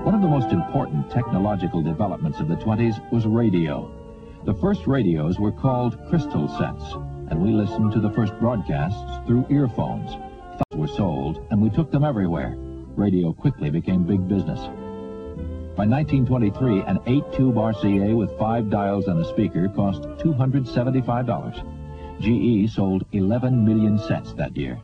One of the most important technological developments of the 20s was radio. The first radios were called crystal sets, and we listened to the first broadcasts through earphones. Thousands were sold, and we took them everywhere. Radio quickly became big business. By 1923, an 8-tube RCA with five dials and a speaker cost $275. GE sold 11 million sets that year.